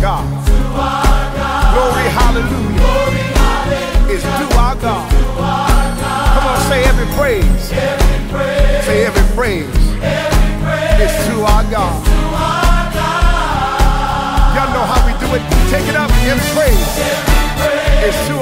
God. Glory, hallelujah. Glory, hallelujah. Is due our God. Come on, say every praise. Say every praise. It's to our God. Y'all know how we do it. Take it up. and praise. It's to